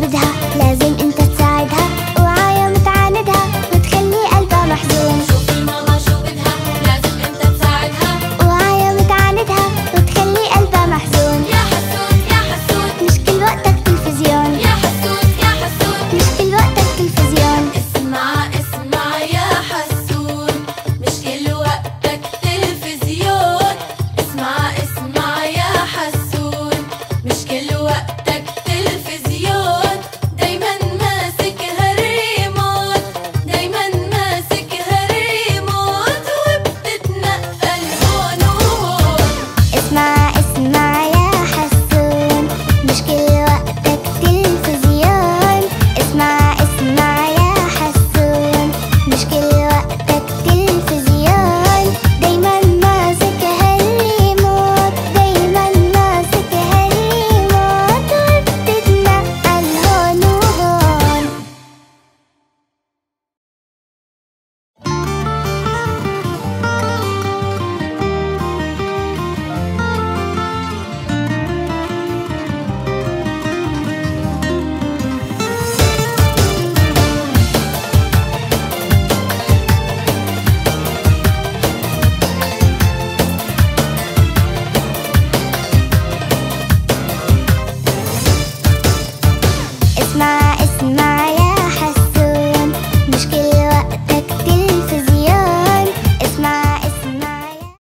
without leather. 那。